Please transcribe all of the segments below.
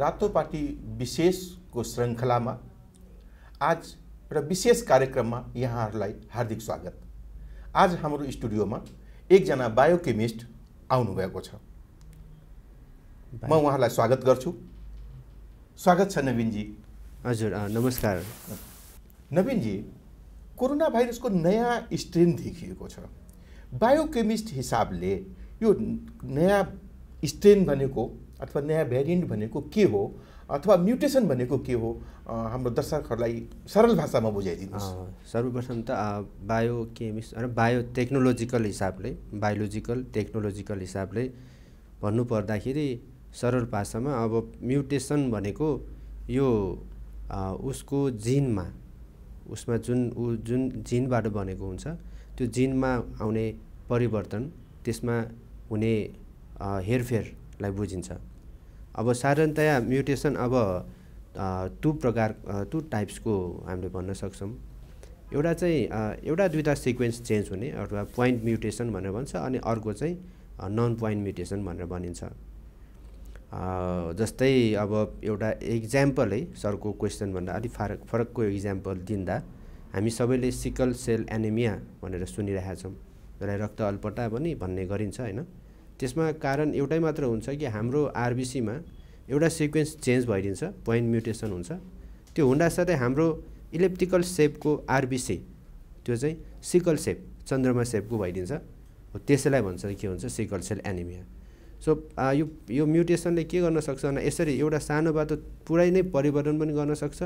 रातो पार्टी विशेषको श्रृङ्खलामा आज एउटा विशेष कार्यक्रममा यहाँहरूलाई हार्दिक स्वागत। आज हाम्रो स्टुडियोमा एकजना बायोकेमिस्ट आउनुभएको छ। म उहाँलाई स्वागत गर्छु। स्वागत छ नवीनजी। हजुर नमस्कार। नवीनजी कोरोना भाइरसको नयाँ स्ट्रेन देखिएको छ। बायोकेमिस्ट हिसाबले यो नयाँ स्ट्रेन भनेको अथवा नयाँ भेरिएन्ट भनेको के हो अथवा म्युटेसन भनेको के हो हाम्रो दर्शकहरूलाई सरल भाषामा बुझाइदिनुहोस्। सर्वप्रथम त अ, बायोकेमिस्ट र बायोटेक्नोलोजिकल हिसाबले बायोलोजिकल टेक्नोलोजिकल हिसाबले भन्नुपर्दाखेरि सरल भाषामा अब म्युटेसन भनेको यो अ, उसको जिनमा उसमा जुन ऊ जुन जिनबाट बनेको हुन्छ त्यो जिनमा आउने परिवर्तन त्यसमा हुने अ, हेरफेरलाई बुझिन्छ। अब साधारणतया म्युटेसन अब टु प्रकार टु टाइप्सको हामीले भन्न सक्छौँ। एउटा चाहिँ एउटा दुइटा सिक्वेन्स चेन्ज हुने अथवा पोइन्ट म्युटेसन भनेर भन्छ अनि अर्को चाहिँ नन पोइन्ट म्युटेसन भनेर भनिन्छ। जस्तै अब एउटा इक्जाम्पल है सरको क्वेसनभन्दा अलिक फरक फरकको इक्जाम्पल दिँदा हामी सबैले सिकल सेल एनिमिया भनेर सुनिरहेका छौँ जसलाई रक्त अल्पटा पनि भन्ने गरिन्छ होइन? त्यसमा कारण एउटै मात्र हुन्छ कि हाम्रो आरबिसीमा एउटा सिक्वेन्स चेन्ज भइदिन्छ पोइन्ट म्युटेसन हुन्छ। त्यो हुँदासाथै हाम्रो इलेप्टिकल सेपको आरबिसी त्यो चाहिँ सिकल सेप चन्द्रमा सेपको भइदिन्छ। हो त्यसैलाई भन्छ के हुन्छ सिकल सेल एनिमिया सो यो यो म्युटेसनले के गर्न सक्छ भने यसरी एउटा सानो बाटो पुरै नै परिवर्तन पनि गर्न सक्छ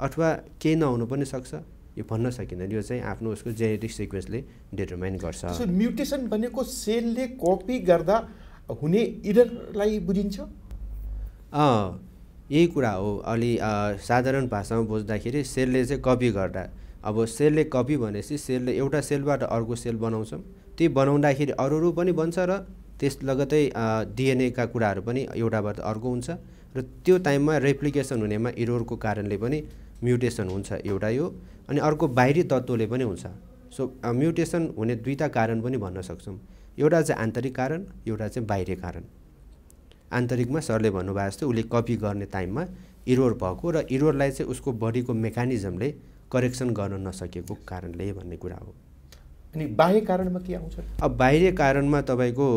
अथवा केही नहुनु पनि सक्छ। यो भन्न सकिँदैन। यो चाहिँ आफ्नो उसको जेनेटिक सिक्वेन्सले डिटर्माइन गर्छ। म्युटेसन भनेको सेलले कपी गर्दा हुने इररलाई बुझिन्छ? यही कुरा हो। अलि साधारण भाषामा बुझ्दाखेरि सेलले चाहिँ कपी गर्दा। अब सेलले कपी भनेपछि सेलले एउटा सेलबाट अर्को सेल बनाउँछौँ। त्यही बनाउँदाखेरि अरू अरू पनि बन्छ र त्यस लगतै डिएनएका कुराहरू पनि एउटाबाट अर्को हुन्छ। र त्यो टाइममा रेप्लिकेसन हुनेमा इरोरको कारणले पनि म्युटेसन हुन्छ एउटा यो अनि अर्को बाहिरी तत्त्वले पनि हुन्छ। सो म्युटेसन हुने दुईवटा कारण पनि भन्न सक्छौँ। एउटा चाहिँ आन्तरिक कारण एउटा चाहिँ बाहिरी कारण। आन्तरिकमा सरले भन्नुभएको जस्तो उसले कपी गर्ने टाइममा इरोर भएको र इरोरलाई चाहिँ उसको बडीको मेकानिजमले करेक्सन गर्न नसकेको कारणले भन्ने कुरा हो। अनि बाह्य कारणमा के आउँछ? अब बाहिरी कारणमा तपाईँको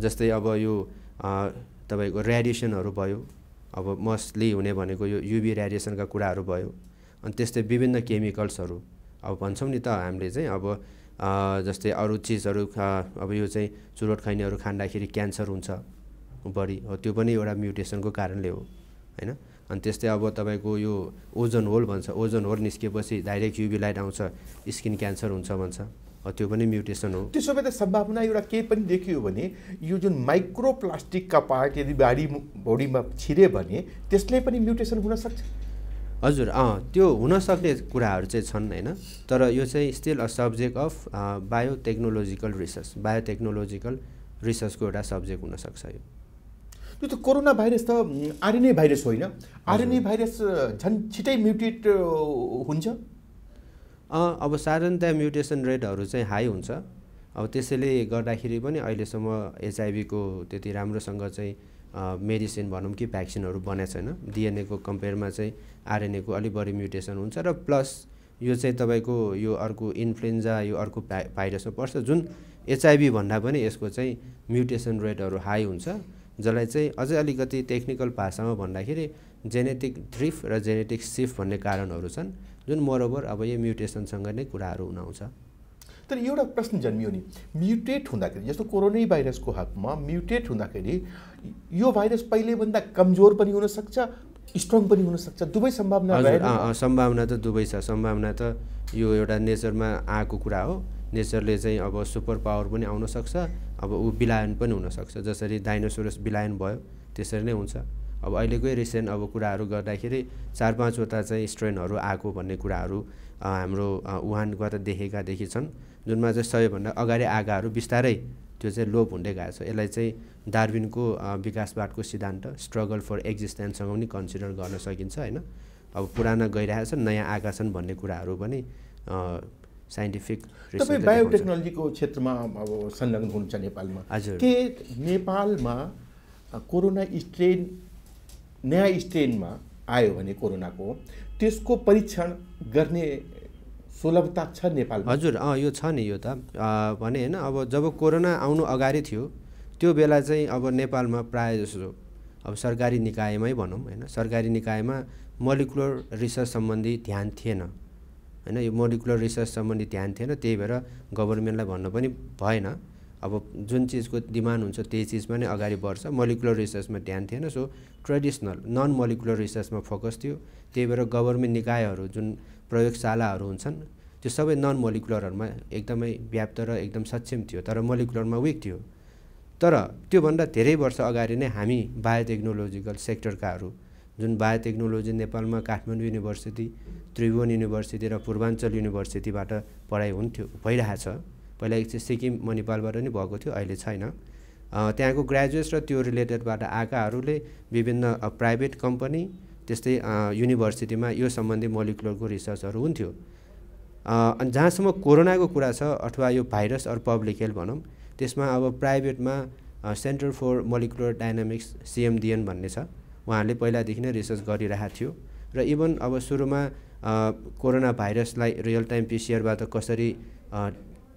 जस्तै अब यो तपाईँको रेडिएसनहरू भयो अब मस्टली हुने भनेको यो युभी रेडिएसनका कुराहरू भयो। अनि त्यस्तै विभिन्न केमिकल्सहरू। अब भन्छौँ नि त हामीले चाहिँ अब जस्तै अरू चिजहरू अब यो चाहिँ चुरोट खैनीहरू खाँदाखेरि क्यान्सर हुन्छ। बढी। हो त्यो पनि एउटा म्युटेसनको कारणले हो होइन? अनि त्यस्तै अब तपाईँको यो ओजन होल भन्छ ओजन होल निस्केपछि डाइरेक्ट युभी लाइट आउँछ स्किन क्यान्सर हुन्छ भन्छ। त्यो पनि म्युटेसन हो। त्यसो भए त सम्भावना एउटा केही पनि देखियो भने यो जुन माइक्रो प्लास्टिकका पार्ट यदि बाढी बडीमा छिरे भने त्यसले पनि म्युटेसन हुनसक्छ हजुर अँ त्यो हुनसक्ने कुराहरू चाहिँ छन् होइन तर यो चाहिँ still a subject of biotechnological research biotechnological रिसर्चको एउटा सब्जेक्ट हुनसक्छ यो। त्यो त कोरोना भाइरस त आरएनए भाइरस होइन। आरएनए भाइरस झन् छिटै म्युटेट हुन्छ? अँ अब साधारणतया म्युटेसन रेटहरू चाहिँ हाई हुन्छ। अब त्यसैले गर्दाखेरि पनि अहिलेसम्म एचआइभीको त्यति राम्रोसँग चाहिँ मेडिसिन भनौँ कि भ्याक्सिनहरू बनेको छैन। डिएनएको कम्पेयरमा चाहिँ आरएनएको अलिक बढी म्युटेसन हुन्छ र प्लस यो चाहिँ तपाईँको यो अर्को इन्फ्लुएन्जा यो अर्को भा भाइरसमा पर्छ। जुन एचआइभी भन्दा पनि यसको चाहिँ म्युटेसन रेटहरू हाई हुन्छ जसलाई चाहिँ अझै अलिकति टेक्निकल भाषामा भन्दाखेरि जेनेटिक ड्रिफ्ट र जेनेटिक सिफ्ट भन्ने कारणहरू छन् जुन मोरोबर अब यो म्युटेसनसँग नै कुराहरू हुन आउँछ। तर एउटा प्रश्न जन्मियो नि म्युटेट हुँदाखेरि जस्तो कोरोनै भाइरसको हकमा म्युटेट हुँदाखेरि यो भाइरस पहिलेभन्दा कमजोर पनि हुनसक्छ स्ट्रङ पनि हुनसक्छ दुवै सम्भावना सम्भावना त दुवै छ। सम्भावना त यो एउटा नेचरमा आएको कुरा हो। नेचरले चाहिँ अब सुपर पावर पनि आउन सक्छ अब ऊ बिलायन पनि हुनसक्छ जसरी डाइनोसोरस बिलायन भयो त्यसरी नै हुन्छ। अब अहिलेकै रिसेन्ट अब कुराहरू गर्दाखेरि चार पाँचवटा चाहिँ स्ट्रेनहरू आएको भन्ने कुराहरू हाम्रो वुहानबाट देखेका देखि छन्। जुनमा चाहिँ सबैभन्दा अगाडि आगाहरू बिस्तारै त्यो चाहिँ लोप हुँदै गएको छ। यसलाई चाहिँ डार्विनको विकासवादको सिद्धान्त स्ट्रगल फर एक्जिस्टेन्ससँग पनि कन्सिडर गर्न सकिन्छ होइन? अब पुराना गइरहेका छन् नयाँ आएका छन् भन्ने कुराहरू पनि साइन्टिफिक तपाईँ बायोटेक्नोलोजीको क्षेत्रमा अब संलग्न हुनुहुन्छ नेपालमा। हजुर। के नेपालमा कोरोना स्ट्रेन नयाँ स्ट्रेनमा आयो भने कोरोनाको त्यसको परीक्षण गर्ने सुलभता छ नेपालमा। हजुर अँ यो छ नि यो त। भने होइन अब जब कोरोना आउनु अगाडि थियो त्यो बेला चाहिँ अब नेपालमा प्रायः जसो अब सरकारी निकायमै भनौँ होइन? सरकारी निकायमा मोलिकुलर रिसर्च सम्बन्धी ध्यान थिएन। होइन? यो मोलिकुलर रिसर्च सम्बन्धी ध्यान थिएन त्यही भएर गभर्मेन्टलाई भन्नु पनि भएन। अब जुन चिजको डिमान्ड हुन्छ त्यही चिजमा नै अगाडि बढ्छ। मोलिकुलर रिसर्चमा ध्यान थिएन सो ट्रेडिसनल नन मोलिकुलर रिसर्चमा फोकस थियो। त्यही भएर गभर्मेन्ट निकायहरू जुन प्रयोगशालाहरू हुन्छन्। त्यो सबै नन मोलिकुलरहरूमा एकदमै व्याप्त र एकदम सक्षम थियो तर मोलिकुलरमा विक थियो। तर त्योभन्दा धेरै वर्ष अगाडि नै हामी बायोटेक्नोलोजिकल सेक्टरकाहरू जुन बायोटेक्नोलोजी नेपालमा काठमाडौँ युनिभर्सिटी त्रिभुवन युनिभर्सिटी र पूर्वाञ्चल युनिभर्सिटीबाट पढाइ हुन्थ्यो भइरहेछ। पहिला एकचोटि सिक्किम मणिपालबाट नि भएको थियो अहिले छैन। त्यहाँको ग्रेजुएट्स र त्यो रिलेटेडबाट आएकाहरूले विभिन्न प्राइभेट कम्पनी त्यस्तै युनिभर्सिटीमा यो सम्बन्धी मोलिकुलरको रिसर्चहरू हुन्थ्यो। अनि जहाँसम्म कोरोनाको कुरा छ अथवा यो भाइरस अरू पब्लिक हेल्थ भनौँ त्यसमा अब प्राइभेटमा center for molecular dynamics CMDN भन्ने छ उहाँहरूले पहिलादेखि नै रिसर्च गरिरहेको थियो। र इभन अब सुरुमा कोरोना भाइरसलाई रियल टाइम पिसिआरबाट कसरी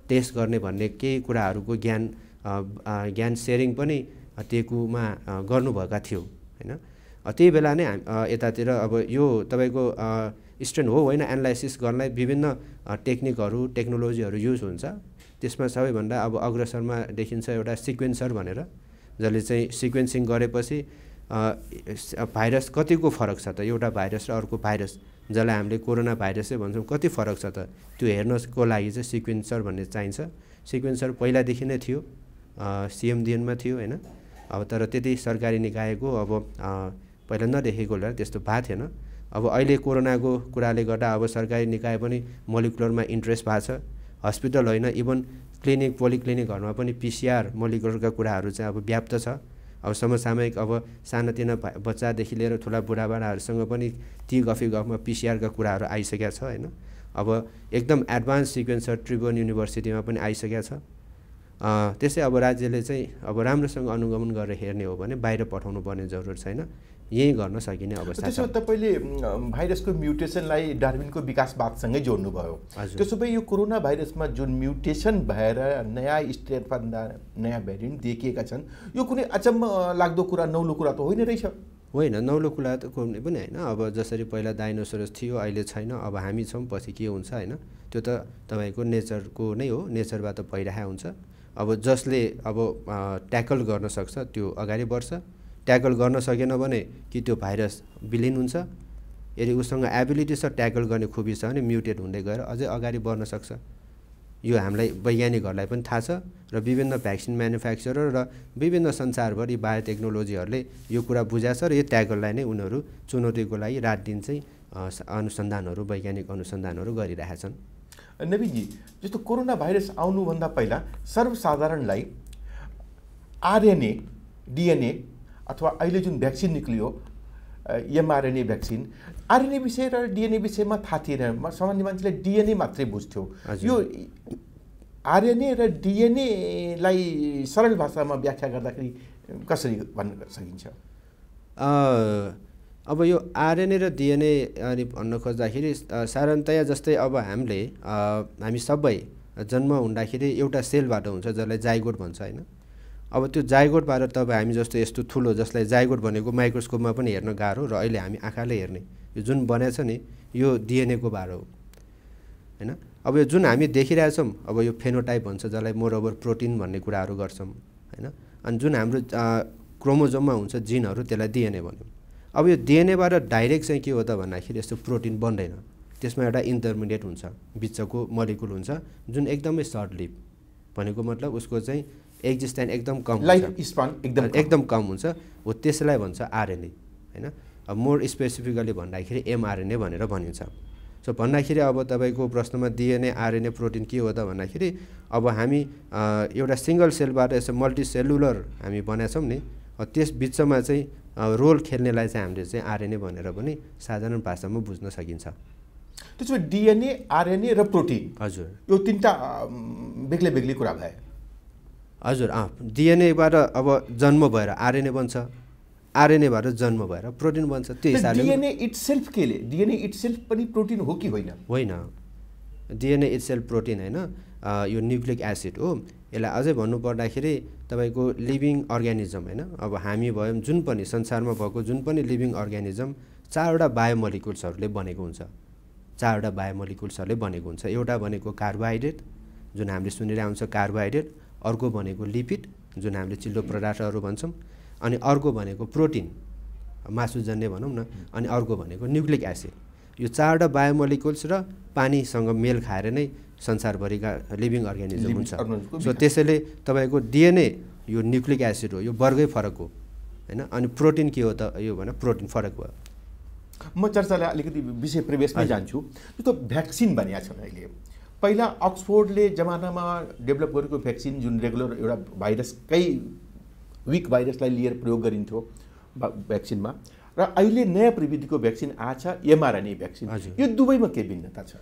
टेस्ट गर्ने भन्ने केही कुराहरूको ज्ञान ज्ञान सेयरिङ पनि टेकुमा गर्नुभएका थियो होइन? त्यही बेला नै यतातिर अब यो तपाईँको स्ट्रेन हो होइन एनालाइसिस गर्नलाई विभिन्न टेक्निकहरू टेक्नोलोजीहरू युज हुन्छ। त्यसमा सबैभन्दा अब अग्रसरमा देखिन्छ एउटा सिक्वेन्सर भनेर जसले चाहिँ सिक्वेन्सिङ गरेपछि भाइरस कतिको फरक छ त? एउटा भाइरस र अर्को भाइरस जसलाई हामीले कोरोना भाइरसै भन्छौँ कति फरक छ त? त्यो हेर्नको लागि चाहिँ सिक्वेन्सर भन्ने चाहिन्छ। सिक्वेन्सर पहिलादेखि नै थियो सिएमडिएनमा थियो होइन। अब तर त्यति सरकारी निकायको अब पहिला नदेखेको होला त्यस्तो भएको थिएन। अब अहिले कोरोनाको कुराले गर्दा अब सरकारी निकाय पनि मोलिकुलरमा इन्ट्रेस्ट भएको छ। हस्पिटल होइन इभन क्लिनिक पोलिक्लिनिकहरूमा पनि पिसिआर मोलिकुलरका कुराहरू चाहिँ अब व्याप्त छ। अब समसामयिक अब सानातिना बच्चादेखि लिएर ठुला बुढाबुढाहरूसँग पनि ती गफी गफमा पिसिआरका कुराहरू आइसकेका छ होइन। अब एकदम एडभान्स सिक्वेन्सर ट्रिबुन युनिभर्सिटीमा पनि आइसकेका छ। त्यसै अब राज्यले चाहिँ अब राम्रोसँग अनुगमन गरेर हेर्ने हो भने बाहिर पठाउनु पर्ने जरुरत छैन। यहीँ गर्न सकिने अवस्था त्यसो तपाईँले भाइरसको म्युटेसनलाई डार्विनको विकासवादसँगै जोड्नुभयो। त्यसो भए यो कोरोना भाइरसमा जुन म्युटेसन भएर नयाँ स्ट्रेनभन्दा नयाँ भेरिएन्ट देखिएका छन् यो कुनै अचम्म लाग्दो कुरा नौलो कुरा त होइन रहेछ। होइन नौलो कुरा त कुनै पनि होइन। अब जसरी पहिला डाइनोसरस थियो अहिले छैन। अब हामी छौँ पछि के हुन्छ होइन? त्यो त तपाईँको नेचरको नै हो। नेचरबाट भइरहेको हुन्छ। अब जसले अब ट्याकल गर्न सक्छ त्यो अगाडि बढ्छ। ट्याकल गर्न सकेन भने कि त्यो भाइरस विलिन हुन्छ। यदि उसँग एबिलिटी छ ट्याकल गर्ने खुबी छ भने म्युटेट हुँदै गएर अझै अगाडि बढ्न सक्छ। यो हामीलाई वैज्ञानिकहरूलाई पनि थाहा छ र विभिन्न भ्याक्सिन म्यानुफ्याक्चरर र विभिन्न संसारभरि बायोटेक्नोलोजीहरूले यो कुरा बुझाएको छ र यो ट्याकललाई नै उनीहरू चुनौतीको लागि रात दिन चाहिँ अनुसन्धानहरू वैज्ञानिक अनुसन्धानहरू गरिरहेका छन्। नवीनजी जस्तो कोरोना भाइरस आउनुभन्दा पहिला सर्वसाधारणलाई आरएनए डिएनए अथवा अहिले जुन भ्याक्सिन निक्लियो एमआरएनए भ्याक्सिन आरएनए विषय र डिएनए विषयमा थाहा थिएन। म- सामान्य मान्छेले डिएनए मात्रै बुझ्थ्यो। यो आरएनए र डिएनएलाई सरल भाषामा व्याख्या गर्दाखेरि कसरी भन्न सकिन्छ? अब यो आरएनए र डिएनए अनि भन्न खोज्दाखेरि साधारणतया जस्तै अब हामीले हामी सबै जन्म हुँदाखेरि एउटा सेलबाट हुन्छ जसलाई जाइगोट भन्छ होइन? अब त्यो जाइगोटबाट तपाईँ हामी जस्तो यस्तो ठुलो जसलाई जाइगोट भनेको माइक्रोस्कोपमा पनि हेर्न गाह्रो र अहिले हामी आँखाले हेर्ने। यो जुन बनेको छ नि यो डिएनएको बार हो। होइन? अब यो जुन हामी देखिरहेछौँ अब यो फेनोटाइप भन्छ जसलाई मोरओभर प्रोटिन भन्ने कुराहरू गर्छौँ। होइन? अनि जुन हाम्रो क्रोमोजोममा हुन्छ जिनहरू त्यसलाई डिएनए भन्यौँ। अब यो डिएनएबाट डाइरेक्ट चाहिँ के हो त भन्दाखेरि यस्तो प्रोटिन बन्दैन। त्यसमा एउटा इन्टरमिडिएट हुन्छ बिचको मलिकुल हुन्छ जुन एकदमै सर्ट लिभ भनेको मतलब उसको चाहिँ एक्जिस्टेन्ट एकदम कम लाइफ स्पान एकदम। एकदम कम हुन्छ। हो त्यसलाई भन्छ आरएनए होइन? अब मोर स्पेसिफिकली भन्दाखेरि एमआरएनए भनेर भनिन्छ। सो भन्दाखेरि अब तपाईँको प्रश्नमा डिएनए आरएनए प्रोटिन के हो त भन्दाखेरि अब हामी एउटा सिङ्गल सेलबाट यसो मल्टिसेलुलर हामी बनाएछौँ नि त्यस बिचमा चाहिँ रोल खेल्नेलाई चाहिँ हामीले चाहिँ आरएनए भनेर पनि साधारण भाषामा बुझ्न सकिन्छ। त्यसो भए डिएनए आरएनए र प्रोटिन हजुर। यो तिनवटा बेग्लै बेग्लै कुरा भए। हजुर अँ डिएनएबाट अब जन्म भएर आरएनए बन्छ। आरएनए भएर जन्म भएर प्रोटिन बन्छ त्यो हिसाबले डिएनए इट्सेल्फ केले? डिएनए इट्सेल्फ पनि प्रोटिन हो कि होइन? होइन। डिएनए इट्सेल्फ प्रोटिन होइन यो न्युक्लिक एसिड हो। यसलाई अझै भन्नुपर्दाखेरि तपाईँको लिभिङ अर्ग्यानिजम होइन। अब हामी भयौँ जुन पनि संसारमा भएको जुन पनि लिभिङ अर्ग्यानिजम चारवटा बायोमोलिकुल्सहरूले बनेको हुन्छ। चारवटा बायोमोलिकुल्सहरूले बनेको हुन्छ। एउटा भनेको कार्बोहाइड्रेट जुन हामीले सुनिरहेको हुन्छ कार्बोहाइड्रेट अर्को भनेको लिपिड जुन हामीले चिल्लो पदार्थहरू भन्छौँ अनि अर्को भनेको प्रोटिन मासुजन्य भनौँ न अनि अर्को भनेको न्युक्लिक एसिड। यो चारवटा बायोमोलिकुल्स र पानीसँग मेल खाएर नै संसारभरिका लिभिङ अर्ग्यानिजम हुन्छ। सो। त्यसैले तपाईँको डिएनए यो न्युक्लिक एसिड हो यो वर्गै फरक हो होइन? अनि प्रोटिन के हो त यो भने प्रोटिन फरक भयो। म चर्चालाई अलिकति विषय प्रवेशमै जान्छु। जस्तो भ्याक्सिन भनिएको छ अहिले। पहिला अक्सफोर्डले जमानामा डेभलप गरेको भ्याक्सिन जुन रेगुलर एउटा भाइरसकै विक भाइरसलाई लिएर प्रयोग गरिन्थ्यो भ्याक्सिनमा। र अहिले नयाँ प्रविधिको भ्याक्सिन आछ एमआरएनए भ्याक्सिन। हजुर। यो दुवैमा के भिन्नता छ?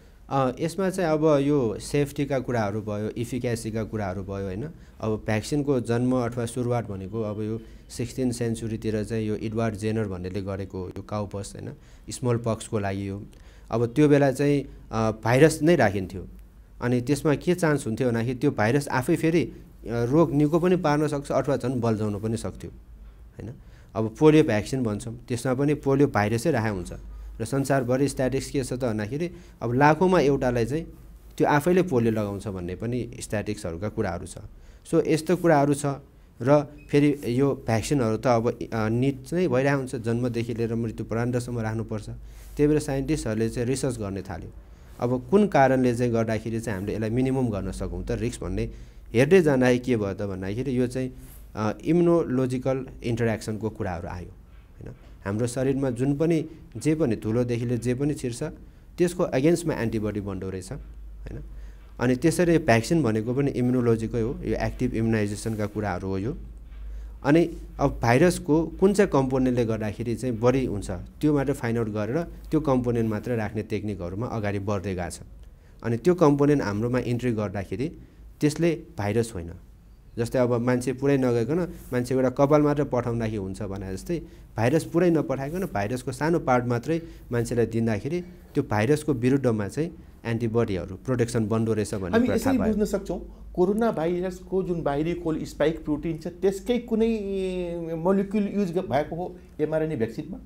यसमा चाहिँ अब यो सेफ्टीका कुराहरू भयो इफिकेसीका कुराहरू भयो होइन? अब भ्याक्सिनको जन्म अथवा सुरुवात भनेको अब यो सिक्सटिन सेन्चुरीतिर चाहिँ यो इडवार्ड जेनर भन्नेले गरेको यो काउपस होइन? स्मल पक्सको लागि यो। अब त्यो बेला चाहिँ भाइरस नै राखिन्थ्यो। अनि त्यसमा के चान्स हुन्थ्यो भन्दाखेरि त्यो भाइरस आफै फेरि रोग निको पनि पार्न सक्छ अथवा झन् बल्झाउन पनि सक्थ्यो होइन? अब पोलियो भ्याक्सिन भन्छौँ त्यसमा पनि पोलियो भाइरसै राखेको हुन्छ। र संसारभरि स्ट्याटिक्स के छ त भन्दाखेरि अब लाखौँमा एउटालाई चाहिँ त्यो आफैले पोलियो लगाउँछ भन्ने पनि स्ट्याटिक्सहरूका कुराहरू छ। सो यस्तो कुराहरू छ र फेरि यो भ्याक्सिनहरू त अब निट नै भइरहेको हुन्छ। जन्मदेखि लिएर मृत्यु पर्यन्तसम्म राख्नुपर्छ। त्यही भएर साइन्टिस्टहरूले चाहिँ रिसर्च गर्ने थाल्यो। अब कुन कारणले चाहिँ गर्दाखेरि चाहिँ हामीले यसलाई मिनिमम गर्न सकौँ त रिक्स भन्ने हेर्दै जाँदाखेरि के भयो त भन्दाखेरि यो चाहिँ इम्युनोलोजिकल इन्टरेक्सनको कुराहरू आयो होइन। हाम्रो शरीरमा जुन पनि जे पनि धुलोदेखि लिएर जे पनि छिर्छ त्यसको एगेन्स्टमा एन्टिबडी बन्डो रहेछ होइन। अनि त्यसरी भ्याक्सिन भनेको पनि इम्युनोलोजीकै हो यो एक्टिभ इम्युनाइजेसनका कुराहरू हो यो। अनि अब भाइरसको कुन चाहिँ कम्पोनेन्टले गर्दाखेरि चाहिँ बढी हुन्छ त्यो मात्र फाइन्ड आउट गरेर त्यो कम्पोनेन्ट मात्र राख्ने टेक्निकहरूमा अगाडि बढ्दै गएको छ। अनि त्यो कम्पोनेन्ट हाम्रोमा इन्ट्री गर्दाखेरि त्यसले भाइरस होइन। जस्तै अब मान्छे पुरै नगइकन मान्छे एउटा कपाल मात्र पठाउँदाखेरि हुन्छ भने जस्तै भाइरस पुरै नपठाइकन भाइरसको सानो पार्ट मात्रै मान्छेलाई दिँदाखेरि त्यो भाइरसको विरुद्धमा चाहिँ एन्टिबडीहरू प्रोटेक्सन बन्दो रहेछ भन्ने बुझ्न सक्छौँ। कोरोना भाइरसको जुन बाहिरी खोल स्पाइक प्रोटिन छ त्यसकै कुनै मोलिक्युल युज भएको हो एमआरएनए भ्याक्सिनमा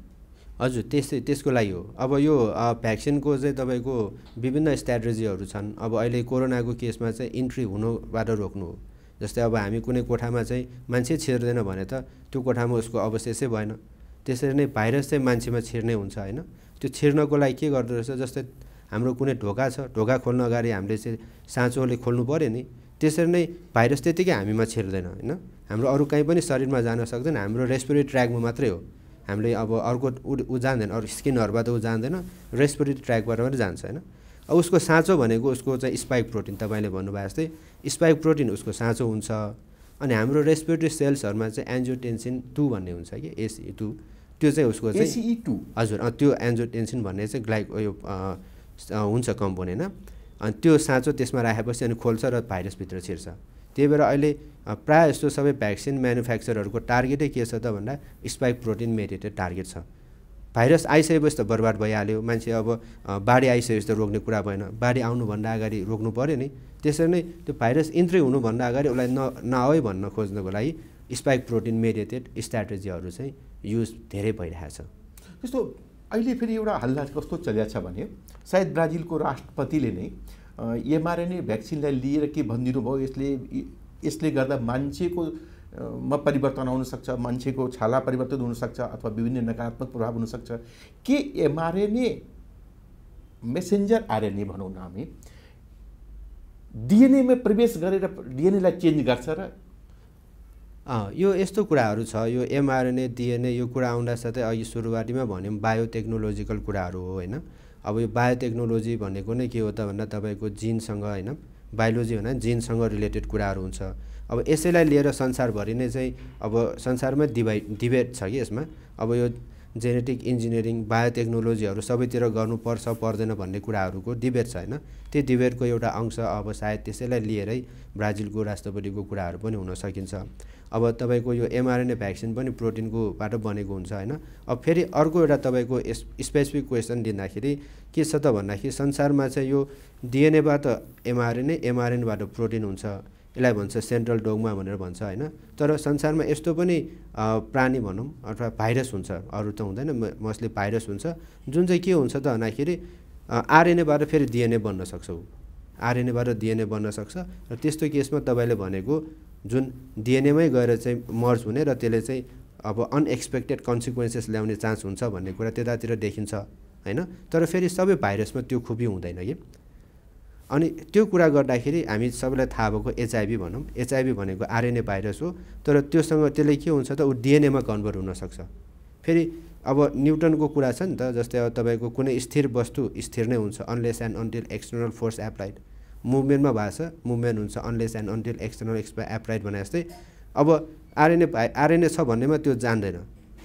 हजुर त्यस्तै त्यसको लागि हो। अब यो भ्याक्सिनको चाहिँ तपाईँको विभिन्न स्ट्राटेजीहरू छन्। अब अहिले कोरोनाको केसमा चाहिँ इन्ट्री हुनुबाट रोक्नु हो। जस्तै अब हामी कुनै कोठामा चाहिँ मान्छे छिर्दैन भने त त्यो कोठामा उसको अवशेषै भएन। त्यसरी नै भाइरस चाहिँ मान्छेमा छिर्ने हुन्छ होइन? त्यो छिर्नको लागि के गर्दो रहेछ जस्तै हाम्रो कुनै ढोका छ ढोका खोल्न अगाडि हामीले चाहिँ साँचोले खोल्नु पऱ्यो नि। त्यसरी नै भाइरस त्यत्तिकै हामीमा छिर्दैन होइन? हाम्रो अरू कहीँ पनि शरीरमा जान सक्दैन। हाम्रो रेस्पिरेटरी ट्र्याकमा मात्रै हो। हामीले अब अर्को ऊ जान्दैन अरू स्किनहरूबाट ऊ जान्दैन। रेस्पिरेटरी ट्र्याकबाट मात्रै जान्छ होइन? अब उसको साँचो भनेको उसको चाहिँ स्पाइक प्रोटिन तपाईँले भन्नुभयो जस्तै स्पाइक प्रोटिन उसको साँचो हुन्छ। अनि हाम्रो रेस्पिरेटरी सेल्सहरूमा चाहिँ एन्जियोटेन्सिन टू भन्ने हुन्छ कि एसी टू। त्यो चाहिँ उसको चाहिँ एसिई टू? हजुर त्यो एन्जियोटेन्सिन भन्ने चाहिँ ग्लाइक यो हुन्छ कम्पोनेन्ट होइन अनि त्यो साँचो त्यसमा राखेपछि अनि खोल्छ र भाइरसभित्र छिर्छ। त्यही भएर अहिले प्रायः जस्तो सबै भ्याक्सिन म्यानुफ्याक्चरहरूको टार्गेटै के छ त भन्दा स्पाइक प्रोटिन मेडिटेड टार्गेट छ। भाइरस आइसकेपछि त बर्बाद भइहाल्यो। मान्छे अब बाढी आइसकेपछि त रोक्ने कुरा भएन। बाढी आउनुभन्दा अगाडि रोक्नु पऱ्यो नि। त्यसरी नै त्यो भाइरस इन्ट्री हुनुभन्दा अगाडि उसलाई न नआओ भन्न खोज्नको लागि स्पाइक प्रोटिन मेडिटेड स्ट्राटेजीहरू चाहिँ युज धेरै भइरहेको छ जस्तो अहिले फेरि एउटा हल्ला कस्तो चलिरहेको छ भने सायद ब्राजिलको राष्ट्रपतिले नै एमआरएनए भ्याक्सिनलाई लिएर के भनिदिनु भयो यसले यसले गर्दा मान्छेको मा परिवर्तन आउन सक्छ मान्छेको छाला परिवर्तन हुनसक्छ अथवा विभिन्न नकारात्मक प्रभाव हुनसक्छ के एमआरएनए मेसेन्जर आरएनए भनौँ न हामी डिएनएमा प्रवेश गरेर डिएनएलाई चेन्ज गर्छ र यो यस्तो कुराहरू छ यो एमआरएनए डिएनए यो कुरा आउँदा साथै अघि सुरुवातीमा भन्यौँ बायोटेक्नोलोजिकल कुराहरू हो होइन? अब यो बायोटेक्नोलोजी भनेको नै के हो त भन्दा तपाईँको जिनसँग होइन? बायोलोजी भन्दा जिनसँग रिलेटेड कुराहरू हुन्छ। अब यसैलाई लिएर संसारभरि नै चाहिँ अब संसारमै डिभाइड डिबेट छ कि यसमा? अब यो जेनेटिक इन्जिनियरिङ बायोटेक्नोलोजीहरू सबैतिर गर्नुपर्छ पर्दैन भन्ने कुराहरूको डिबेट छ होइन? त्यो डिबेटको एउटा अंश अब सायद त्यसैलाई लिएरै ब्राजिलको राष्ट्रपतिको कुराहरू पनि हुन सकिन्छ। अब तपाईँको यो एमआरएनए भ्याक्सिन पनि प्रोटिनकोबाट बनेको हुन्छ होइन? अब फेरि अर्को एउटा तपाईँको स्पेसिफिक क्वेसन दिँदाखेरि के छ त भन्दाखेरि संसारमा चाहिँ यो डिएनएबाट एमआरएनए एमआरएनबाट प्रोटिन हुन्छ यसलाई भन्छ सेन्ट्रल डोगमा भनेर भन्छ होइन? तर संसारमा यस्तो पनि प्राणी भनौँ अथवा भाइरस हुन्छ अरू त हुँदैन मोस्टली भाइरस हुन्छ। जुन चाहिँ के हुन्छ त भन्दाखेरि आरएनएबाट फेरि डिएनए बन्न सक्छ। आरएनएबाट डिएनए बन्न सक्छ। र त्यस्तो केसमा तपाईँले भनेको जुन डिएनएमै गएर चाहिँ मर्ज हुने र त्यसले चाहिँ अब अनएक्सपेक्टेड कन्सिक्वेन्सेस ल्याउने चान्स हुन्छ भन्ने कुरा त्यतातिर देखिन्छ होइन? तर फेरि सबै भाइरसमा त्यो खुबी हुँदैन कि? अनि त्यो कुरा गर्दाखेरि हामी सबैलाई थाहा भएको एचआइभी भनौँ। एचआइभी भनेको आरएनए भाइरस हो तर त्योसँग त्यसले के हुन्छ त? ऊ डिएनएमा कन्भर्ट हुनसक्छ। फेरि अब न्युटनको कुरा छ नि त जस्तै अब तपाईँको कुनै स्थिर वस्तु स्थिर नै हुन्छ unless and until external force applied मुभमेन्टमा भएको छ मुभमेन्ट हुन्छ अनलेस एन्ड अन्टिल एक्सटर्नल एक्सपा एप्लाइड भने जस्तै। अब आरएनए आरएनए छ भन्नेमा त्यो जान्दैन।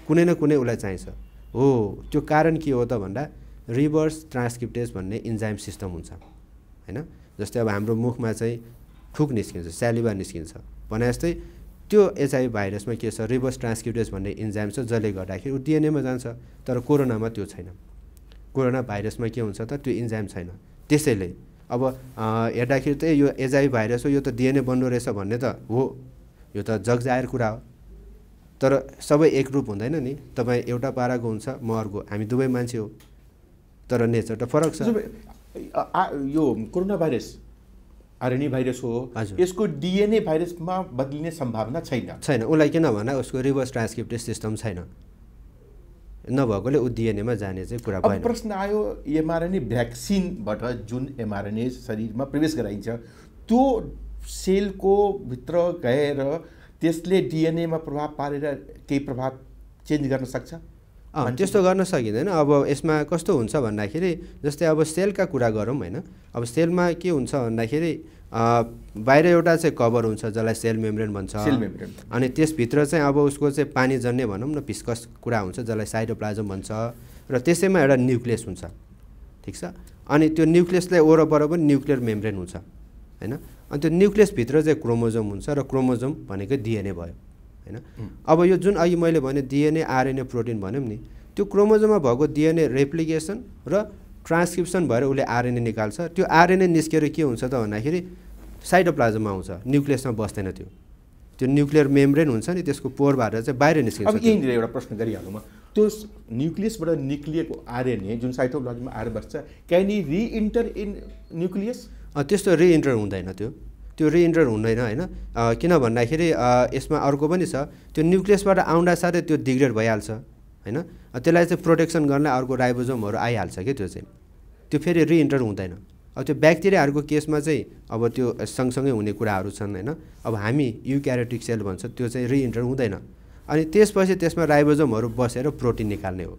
कुनै न कुनै उसलाई चाहिन्छ। हो त्यो कारण के हो त भन्दा रिभर्स ट्रान्सक्रिप्टेज भन्ने इन्जाइम सिस्टम हुन्छ। होइन? जस्तै अब हाम्रो मुखमा चाहिँ थुक निस्किन्छ स्यालिभा निस्किन्छ। भने जस्तै त्यो एचआइभी भाइरसमा के छ रिभर्स ट्रान्सक्रिप्टेज भन्ने इन्जाइम छ जसले गर्दाखेरि ऊ डिएनएमा जान्छ तर कोरोनामा त्यो छैन। कोरोना भाइरसमा के हुन्छ त त्यो इन्जाइम छैन। त्यसैले अब हेर्दाखेरि त यो एचआइभी भाइरस हो यो त डिएनए बन्नु रहेछ भन्ने त हो। यो त जगजाहेर कुरा हो। तर सबै एकरूप हुँदैन नि। तपाईँ एउटा पाराको हुन्छ म अर्को। हामी दुवै मान्छे हो। तर नेचर त फरक छ। यो कोरोना भाइरस आरएनए भाइरस हो। यसको डिएनए भाइरसमा बदलिने सम्भावना छैन। छैन। उसलाई किन भन्दा उसको रिभर्स ट्रान्सक्रिप्टिभ सिस्टम छैन। नभएकोले ऊ डिएनएमा जाने चाहिँ कुरा अब प्रश्न आयो एमआरएनए भ्याक्सिनबाट जुन एमआरएनए शरीरमा प्रवेश गराइन्छ त्यो सेलको भित्र गएर त्यसले डिएनएमा प्रभाव पारेर केही प्रभाव चेन्ज गर्न सक्छ? त्यस्तो गर्न सकिँदैन। अब यसमा कस्तो हुन्छ भन्दाखेरि जस्तै अब सेलका कुरा गरौँ होइन। अब सेलमा के हुन्छ भन्दाखेरि बाहिर एउटा चाहिँ कभर हुन्छ जसलाई सेल मेम्ब्रेन भन्छ। Cell membrane. अनि त्यसभित्र चाहिँ अब उसको चाहिँ पानी जन्ने भनौँ न फिस्कस कुरा हुन्छ जसलाई साइटोप्लाजम भन्छ। र त्यसैमा एउटा न्युक्लियस हुन्छ। ठिक छ? अनि त्यो न्युक्लियसलाई वरपर पनि न्युक्लियर मेम्ब्रेन हुन्छ। होइन? अनि त्यो न्युक्लियसभित्र चाहिँ क्रोमोजोम हुन्छ र क्रोमोजोम भनेको डिएनए भयो। होइन? अब यो जुन अघि मैले भने डिएनए आरएनए प्रोटिन भन्यौँ नि त्यो क्रोमोजोममा भएको डिएनए रेप्लिकेसन र ट्रान्सक्रिप्सन भएर उसले आरएनए निकाल्छ। त्यो आरएनए निस्केर के हुन्छ त भन्दाखेरि साइटोप्लाजममा आउँछ न्युक्लियसमा बस्दैन त्यो। त्यो न्युक्लियर मेम्ब्रेन हुन्छ नि त्यसको पोरबाट चाहिँ बाहिर निस्किन्छ अब यहीँनिर एउटा प्रश्न गरिहालौँ म। त्यो न्युक्लियसबाट निक्लिएको आरएनए जुन साइटोप्लाजममा आएर बस्छ क्यान रिइन्टर इन न्युक्लियस त्यस्तो रिइन्टर हुँदैन त्यो। त्यो रिइन्टर हुँदैन होइन? किन भन्दाखेरि यसमा अर्को पनि छ त्यो न्युक्लियसबाट आउँदा साथै त्यो डिग्रेड भइहाल्छ होइन? त्यसलाई चाहिँ प्रोटेक्सन गर्नलाई अर्को राइबोजोमहरू आइहाल्छ कि त्यो चाहिँ। त्यो फेरि रिइन्टर हुँदैन। अब त्यो ब्याक्टेरियाहरूको केसमा चाहिँ अब त्यो सँगसँगै हुने कुराहरू छन् होइन? अब हामी युक्यारेटिक सेल भन्छ त्यो चाहिँ रिइन्टर हुँदैन। अनि त्यसपछि त्यसमा राइबोजोमहरू बसेर प्रोटिन निकाल्ने हो।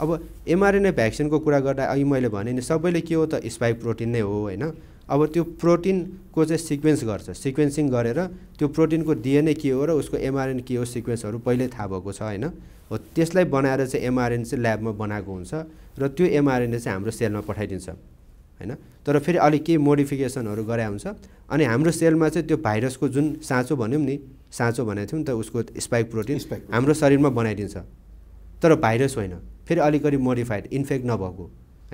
अब एमआरएनए भ्याक्सिनको कुरा गर्दा अघि मैले भने नि सबैले के हो त स्पाइक प्रोटिन नै हो होइन? अब त्यो प्रोटिनको चाहिँ सिक्वेन्स गर्छ। सिक्वेन्सिङ गरेर त्यो प्रोटिनको डिएनए के हो र उसको एमआरएन के हो सिक्वेन्सहरू पहिल्यै थाहा भएको छ होइन? हो त्यसलाई बनाएर चाहिँ एमआरएन चाहिँ ल्याबमा बनाएको हुन्छ र त्यो एमआरएनए चाहिँ हाम्रो सेलमा पठाइदिन्छ होइन? तर फेरि अलिक केही मोडिफिकेसनहरू गरे हुन्छ अनि हाम्रो सेलमा चाहिँ त्यो भाइरसको जुन साँचो भन्यौँ नि साँचो भनेको थियौँ नि त उसको स्पाइक प्रोटिन। हाम्रो शरीरमा बनाइदिन्छ। तर भाइरस होइन फेरि अलिकति मोडिफाइड इन्फेक्ट नभएको।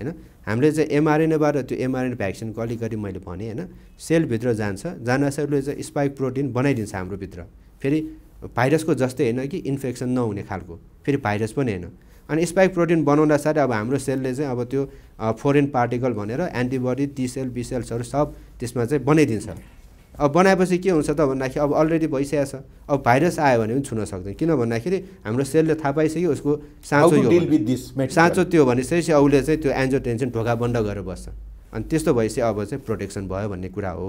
होइन? हामीले चाहिँ एमआरएनएबाट त्यो एमआरएनए भ्याक्सिनको अलिकति मैले भनेँ होइन? सेलभित्र जान्छ। जानासाथीले चाहिँ स्पाइक प्रोटिन बनाइदिन्छ हाम्रोभित्र। फेरि भाइरसको जस्तै होइन कि इन्फेक्सन नहुने खालको। फेरि भाइरस पनि होइन। अनि स्पाइक प्रोटिन बनाउँदा साथै अब हाम्रो सेलले चाहिँ अब त्यो फोरेन पार्टिकल भनेर एन्टिबडी टी सेल बिसेल्सहरू सब त्यसमा चाहिँ बनाइदिन्छ। अब बनाएपछि के हुन्छ त भन्दाखेरि अब अलरेडी भइसकेको छ। अब भाइरस आयो भने पनि छुन सक्दैन। किन भन्दाखेरि हाम्रो सेलले थाहा पाइसक्यो उसको साँचो यो साँचो त्यो भनिसकेपछि उसले चाहिँ त्यो एन्जोटेन्सन ढोका बन्द गरेर बस्छ। अनि त्यस्तो भएपछि अब चाहिँ प्रोटेक्सन भयो भन्ने कुरा हो।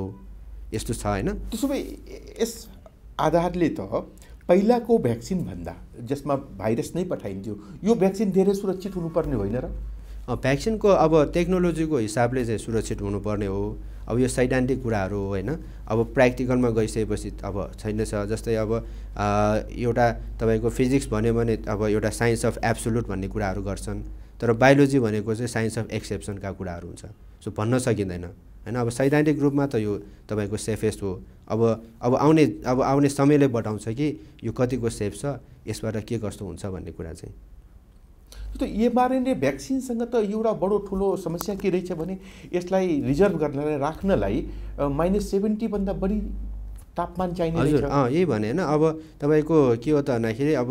यस्तो छ होइन। त्यसो भए यस आधारले त पहिलाको भ्याक्सिन भन्दा जसमा भाइरस नै पठाइन्थ्यो यो भ्याक्सिन धेरै सुरक्षित हुनुपर्ने होइन र? भ्याक्सिनको अब टेक्नोलोजीको हिसाबले चाहिँ सुरक्षित हुनुपर्ने हो। अब यो सैद्धान्तिक कुराहरू हो होइन? अब प्र्याक्टिकलमा गइसकेपछि अब छैन छ। जस्तै अब एउटा तपाईँको फिजिक्स भन्यो भने अब एउटा साइन्स अफ एब्सोल्युट भन्ने कुराहरू गर्छन्। तर बायोलोजी भनेको चाहिँ साइन्स अफ एक्सेप्सनका कुराहरू हुन्छ। सो भन्न सकिँदैन होइन? अब सैद्धान्तिक रूपमा त यो तपाईँको सेफेस्ट हो। अब अब आउने अब आउने समयले बताउँछ कि यो कतिको सेफ छ यसबाट के कस्तो हुन्छ भन्ने कुरा चाहिँ। त एमआरएनए भ्याक्सिनसँग त एउटा बडो ठुलो समस्या के रहेछ भने यसलाई रिजर्भ गर्नलाई राख्नलाई माइनस सेभेन्टीभन्दा बढी तापमान चाहिने हजुर अँ यही भने होइन अब तपाईँको के हो त भन्दाखेरि अब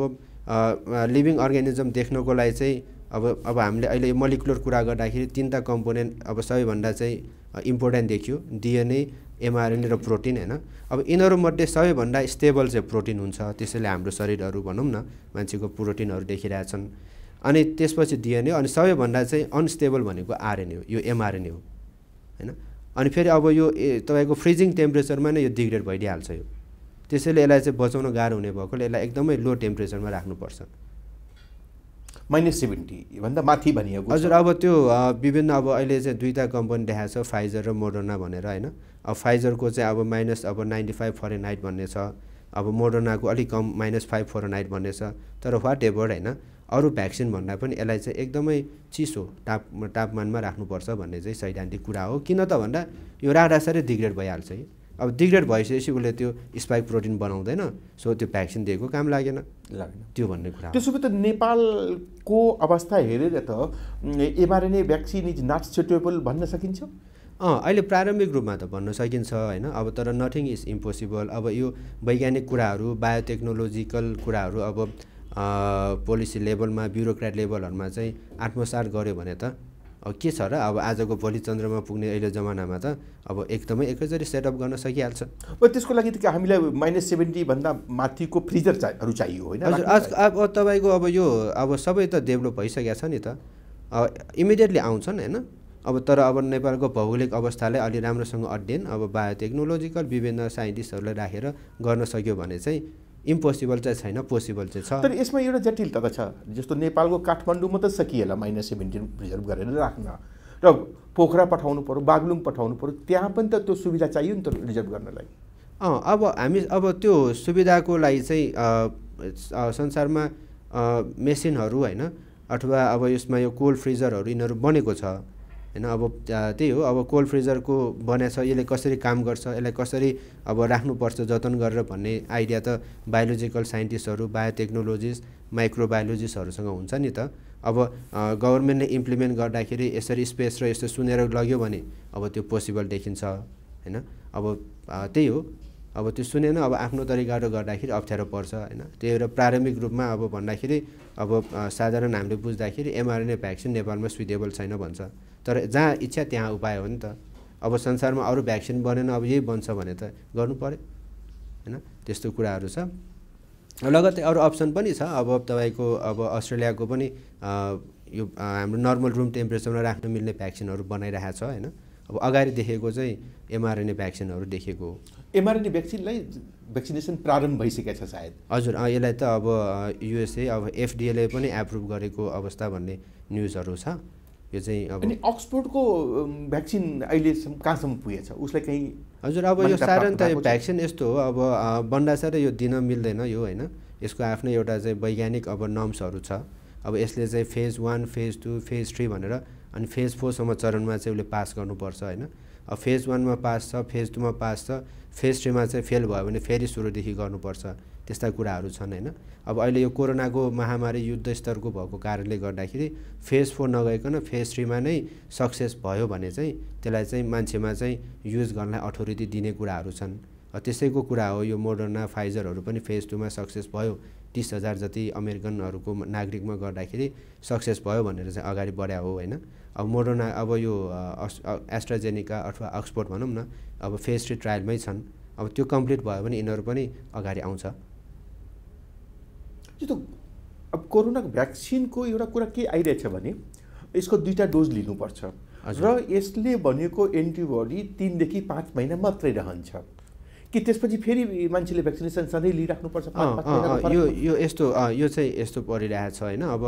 लिभिङ अर्ग्यानिजम देख्नको लागि चाहिँ अब अब हामीले अहिले मलिकुलर कुरा गर्दाखेरि तिनवटा कम्पोनेन्ट अब सबैभन्दा चाहिँ इम्पोर्टेन्ट देखियो डिएनए एमआरएनए र प्रोटिन होइन। अब यिनीहरूमध्ये सबैभन्दा स्टेबल चाहिँ प्रोटिन हुन्छ त्यसैले हाम्रो शरीरहरू भनौँ न मान्छेको प्रोटिनहरू देखिरहेछन्। अनि त्यसपछि डिएनए अनि सबैभन्दा चाहिँ अनस्टेबल भनेको आरएनए हो यो एमआरएनए हो होइन? अनि फेरि अब यो ए तपाईँको फ्रिजिङ टेम्परेचरमा नै यो डिग्रेड भइदिइहाल्छ यो। त्यसैले यसलाई चाहिँ बचाउन गाह्रो हुने भएकोले यसलाई एकदमै लो टेम्परेचरमा राख्नुपर्छ। माइनस सेभेन्टीभन्दा माथि भनिएको। हजुर अब त्यो विभिन्न अब अहिले चाहिँ दुईवटा कम्पनी देखाएको छ फाइजर र मोडर्ना भनेर होइन? अब फाइजरको चाहिँ अब माइनस अब नाइन्टी फाइभ फरेनहाइट भन्ने छ। अब मोडर्नाको अलिक कम माइनस फाइभ फरेनहाइट भन्ने छ। तर वाट एभर होइन? अरू भ्याक्सिन भन्दा पनि यसलाई चाहिँ एकदमै चिसो ताप तापमानमा राख्नुपर्छ भन्ने चाहिँ सैद्धान्तिक कुरा हो। किन त भन्दा यो राडासारै डिग्रेड भइहाल्छ है। अब डिग्रेड भइसकेपछि उसले त्यो स्पाइक प्रोटिन बनाउँदैन सो त्यो भ्याक्सिन दिएको काम लागेन। लागेन। त्यो भन्ने कुरा त्यसो भए त नेपालको अवस्था हेरेर त mRNA vaccine is not suitable भन्न सकिन्छ? अँ अहिले प्रारम्भिक रूपमा त भन्न सकिन्छ होइन। अब तर नथिङ इज इम्पोसिबल अब यो वैज्ञानिक कुराहरू बायोटेक्नोलोजिकल कुराहरू अब पोलिसी लेभलमा ब्युरोक्रेट लेभलहरूमा चाहिँ आत्मसात गऱ्यो भने त अब के छ र अब आजको भोलि चन्द्रमा पुग्ने अहिले जमानामा त अब एकदमै एकैचोटि सेटअप गर्न सकिहाल्छ। त्यसको लागि त हामीलाई माइनस सेभेन्टीभन्दा माथिको फ्रिजर चाहिहरू चाहियो होइन? हजुर आज अब तपाईँको अब यो अब सबै त डेभलप भइसकेको छ नि त। इमिडिएटली आउँछन् होइन? अब तर अब नेपालको भौगोलिक अवस्थालाई अलि राम्रोसँग अध्ययन अब बायोटेक्नोलोजिकल विभिन्न साइन्टिस्टहरूलाई राखेर गर्न सक्यो भने चाहिँ इम्पोसिबल चाहिँ छैन पोसिबल चाहिँ छ। तर यसमा एउटा जटिलता त छ। जस्तो नेपालको काठमाडौँमा त सकिएला माइनस सेभेन्टिन प्रिजर्भ गरेर राख्न? र पोखरा पठाउनु पऱ्यो बागलुङ पठाउनु पऱ्यो त्यहाँ पनि त त्यो सुविधा चाहियो नि त रिजर्भ गर्नलाई। अँ अब हामी अब त्यो सुविधाको लागि चाहिँ संसारमा मेसिनहरू होइन अथवा अब यसमा यो कोल्ड फ्रिजरहरू यिनीहरू बनेको छ। होइन अब त्या- त्यही हो अब कोल्ड फ्रिजरको बनाएको छ यसले कसरी काम गर्छ यसलाई कसरी अब राख्नुपर्छ जतन गरेर भन्ने आइडिया त बायोलोजिकल साइन्टिस्टहरू बायोटेक्नोलोजिस्ट माइक्रोबायोलोजिस्टहरूसँग हुन्छ नि त। अब गभर्मेन्टले इम्प्लिमेन्ट गर्दाखेरि यसरी स्पेस र यस्तो सुनेर लग्यो भने अब त्यो पोसिबल देखिन्छ होइन। अब त्यही हो। अब त्यो सुनेन अब आफ्नो तरिकाबाट गर्दाखेरि अप्ठ्यारो पर्छ होइन। त्यही भएर प्रारम्भिक रूपमा अब भन्दाखेरि अब साधारण हामीले बुझ्दाखेरि एमआरएनए भ्याक्सिन नेपालमा सुइटेबल छैन भन्छ। तर जहाँ इच्छा त्यहाँ उपाय हो नि त। अब संसारमा अरू भ्याक्सिन बनेन अब यही बन्छ भने त गर्नु पऱ्यो होइन? त्यस्तो कुराहरू छ। लगत्तै अरू अप्सन पनि छ। अब तपाईँको अब अस्ट्रेलियाको पनि यो हाम्रो नर्मल रुम टेम्परेचरमा राख्न मिल्ने भ्याक्सिनहरू बनाइरहेको छ होइन? अब अगाडि देखेको चाहिँ एमआरएनए भ्याक्सिनहरू देखेको हो। एमआरएनए भ्याक्सिनलाई भ्याक्सिनेसन प्रारम्भ भइसकेको छ सायद। हजुर यसलाई त अब युएसए अब एफडिएले पनि एप्रुभ गरेको अवस्था भन्ने न्युजहरू छ। यो चाहिँ अब अनि अक्सफोर्डको भ्याक्सिन अहिलेसम्म कहाँसम्म पुगेछ? उसलाई कहीँ हजुर अब यो मान्यता साधारण प्राप्त त भएको छ? भ्याक्सिन यस्तो हो अब अ, बन्डासार यो दिन मिल्दैन यो होइन? यसको आफ्नै एउटा चाहिँ वैज्ञानिक अब नर्म्सहरू छ। अब यसले चाहिँ phase one phase two phase three भनेर अनि फेज फोरसम्म चरणमा चाहिँ उसले पास गर्नुपर्छ होइन? अब फेज वानमा पास छ फेज टूमा पास छ फेज थ्रीमा चाहिँ फेल भयो भने फेरि सुरुदेखि गर्नुपर्छ। त्यस्ता कुराहरू छन् होइन? अब अहिले यो कोरोनाको महामारी युद्ध स्तरको भएको कारणले गर्दाखेरि फेज फोर नगइकन फेज थ्रीमा नै सक्सेस भयो भने चाहिँ त्यसलाई चाहिँ मान्छेमा चाहिँ युज गर्नलाई अथोरिटी दिने कुराहरू छन्। त्यसैको कुरा हो यो मोडर्ना फाइजरहरू पनि फेज टूमा सक्सेस भयो। तिस हजार जति अमेरिकनहरूको नागरिकमा गर्दाखेरि सक्सेस भयो भनेर चाहिँ अगाडि बढायो हो होइन? अब मोडर्ना अब यो एस्ट्राजेनिका अथवा अक्सफोर्ड भनौँ न अब फेज थ्री ट्रायलमै छन्। अब त्यो कम्प्लिट भयो भने यिनीहरू पनि अगाडि आउँछ। जस्तो अब कोरोनाको भ्याक्सिनको एउटा कुरा के आइरहेछ भने यसको दुईवटा डोज लिनुपर्छ। र यसले भनेको एन्टिबडी तिनदेखि पाँच महिना मात्रै रहन्छ कि त्यसपछि फेरि मान्छेले भ्याक्सिनेसन सधैँ लिइराख्नुपर्छ यो? यो यस्तो यो चाहिँ यस्तो परिरहेको छ होइन। अब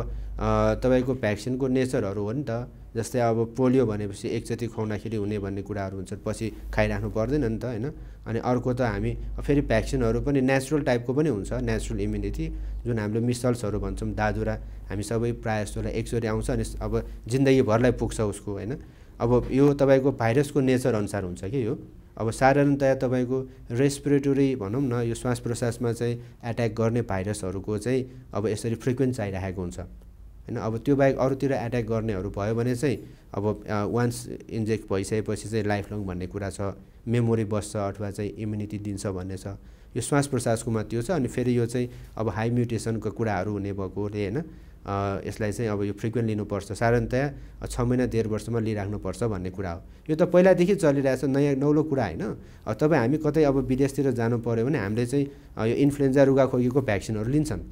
तपाईँको भ्याक्सिनको नेचरहरू हो नि त। जस्तै अब पोलियो भनेपछि एकचोटि खुवाउँदाखेरि हुने भन्ने कुराहरू हुन्छ पछि खाइराख्नु पर्दैन नि त होइन। अनि अर्को त हामी फेरि भ्याक्सिनहरू पनि नेचुरल टाइपको पनि हुन्छ नेचुरल इम्युनिटी जुन हामीले मिसल्सहरू भन्छौँ दादुरा हामी सबै प्रायः जस्तोलाई एकचोटि आउँछ अनि अब जिन्दगीभरलाई पुग्छ उसको होइन। अब यो तपाईँको भाइरसको नेचर अनुसार हुन्छ कि यो? अब साधारणतया तपाईँको रेस्पिरेटरी भनौँ न यो श्वास प्रश्वासमा चाहिँ एट्याक गर्ने भाइरसहरूको चाहिँ अब यसरी फ्रिक्वेन्ट चाहिरहेको हुन्छ। होइन अब त्यो बाहेक अरूतिर एट्याक गर्नेहरू भयो भने चाहिँ अब वान्स इन्जेक्ट भइसकेपछि चाहिँ लाइफ लङ भन्ने कुरा छ मेमोरी बस्छ अथवा चाहिँ इम्युनिटी दिन्छ भन्ने छ। यो श्वास प्रश्वासकोमा त्यो छ अनि फेरि यो चाहिँ अब हाई म्युटेसनको कुराहरू हुने भएकोले होइन यसलाई चाहिँ अब यो फ्रिक्वेन्ट लिनुपर्छ। साधारणतया छ महिना डेढ वर्षमा लिइराख्नुपर्छ भन्ने कुरा हो। यो त पहिलादेखि चलिरहेछ नयाँ नौलो कुरा होइन। अब तपाईँ हामी कतै अब विदेशतिर जानु पऱ्यो भने हामीले चाहिँ यो इन्फ्लुएन्जा रुगाखोकीको भ्याक्सिनहरू लिन्छन्।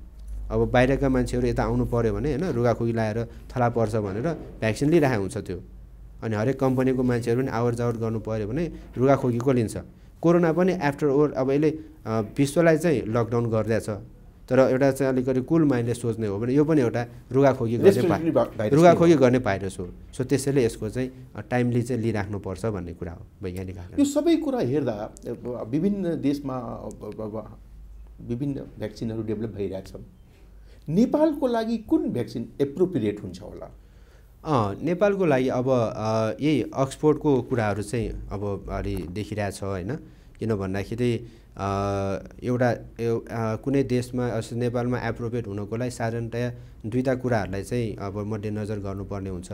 अब बाहिरका मान्छेहरू यता आउनु पऱ्यो भने होइन रुगाखोकी लगाएर थला पर्छ भनेर भ्याक्सिन लिइरहेको हुन्छ त्यो। अनि हरेक कम्पनीको मान्छेहरू पनि आवर जावर गर्नु पऱ्यो भने रुगाखोकीको लिन्छ। कोरोना पनि आफ्टर ओल अब यसले विश्वलाई चाहिँ लकडाउन गरिदिएछ तर एउटा चाहिँ अलिकति कुल माइन्डले सोच्ने हो भने यो पनि एउटा रुगाखोकी गर्ने रुगाखोकी गर्ने भाइरस हो सो त्यसैले यसको चाहिँ टाइमली चाहिँ लिइराख्नुपर्छ भन्ने कुरा हो वैज्ञानिकहरूले यो सबै कुरा हेर्दा विभिन्न देशमा विभिन्न भ्याक्सिनहरू डेभलप भइरहेछन् नेपालको लागि कुन भ्याक्सिन एप्रोप्रिएट हुन्छ होला? अँ नेपालको लागि अब यही अक्सफोर्डको कुराहरू चाहिँ अब अलि देखिरहेछ होइन? किन भन्दाखेरि एउटा कुनै देशमा नेपालमा एप्रोप्रिएट हुनको लागि साधारणतया दुईवटा कुराहरूलाई चाहिँ अब मध्यनजर गर्नुपर्ने हुन्छ।